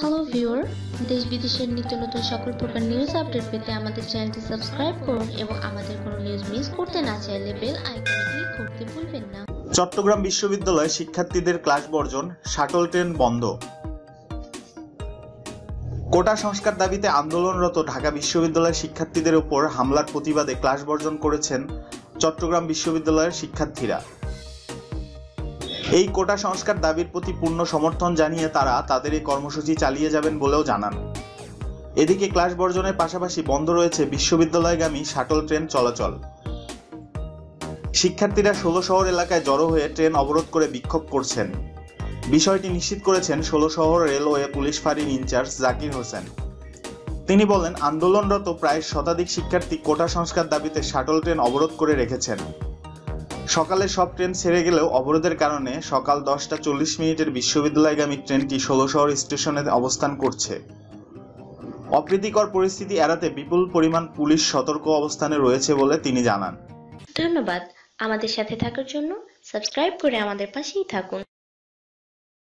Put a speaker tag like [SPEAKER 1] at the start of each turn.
[SPEAKER 1] Hello viewer দেশ, বিদেশের নিত্য নতুন সকল প্রকার নিউজ আপডেট পেতে আমাদের চ্যানেলটি সাবস্ক্রাইব করুন এবং আমাদের কোনো নিউজ মিস করতে না চাইলে বেল আইকনে ক্লিক করতে ভুলবেন না।
[SPEAKER 2] চট্টগ্রাম বিশ্ববিদ্যালয়ে শিক্ষার্থীদের ক্লাস বর্জন শাটল ট্রেন বন্ধ। কোটা সংস্কার দাবিতে আন্দোলনরত ঢাকা বিশ্ববিদ্যালয়ের শিক্ষার্থীদের উপর হামলার প্রতিবাদে ক্লাস বর্জন করেছেন চট্টগ্রাম বিশ্ববিদ্যালয়ের শিক্ষার্থীরা। এই কোটা সংস্কার দাবির প্রতি পূর্ণ সমর্থন জানিয়ে তারা তাদের এই কর্মসূচি চালিয়ে যাবেন বলেও জানান। এদিকে ক্লাস বর্জনের পাশাপাশি বন্ধ রয়েছে বিশ্ববিদ্যালয়গামী শাটল ট্রেন চলাচল। শিক্ষার্থীরা ষোলো শহর এলাকায় জড়ো হয়ে ট্রেন অবরোধ করে বিক্ষোভ করছেন। বিষয়টি নিশ্চিত করেছেন ষোলো শহর রেলওয়ে পুলিশ ফাঁড়ির ইনচার্জ জাকির হোসেন। তিনি বলেন, আন্দোলনরত প্রায় শতাধিক শিক্ষার্থী কোটা সংস্কার দাবিতে শাটল ট্রেন অবরোধ করে রেখেছেন। সকালে সব ট্রেন ছেড়ে গেলেও অবরোধের কারণে সকাল দশটা চল্লিশ মিনিটের বিশ্ববিদ্যালয়গামী ট্রেনটি ষোলো শহর স্টেশনে অবস্থান করছে। অপ্রীতিকর পরিস্থিতি এড়াতে বিপুল পরিমাণ পুলিশ সতর্ক অবস্থানে রয়েছে বলে তিনি জানান।
[SPEAKER 1] ধন্যবাদ। আমাদের সাথে থাকার জন্য সাবস্ক্রাইব করে আমাদের পাশেই থাকুন।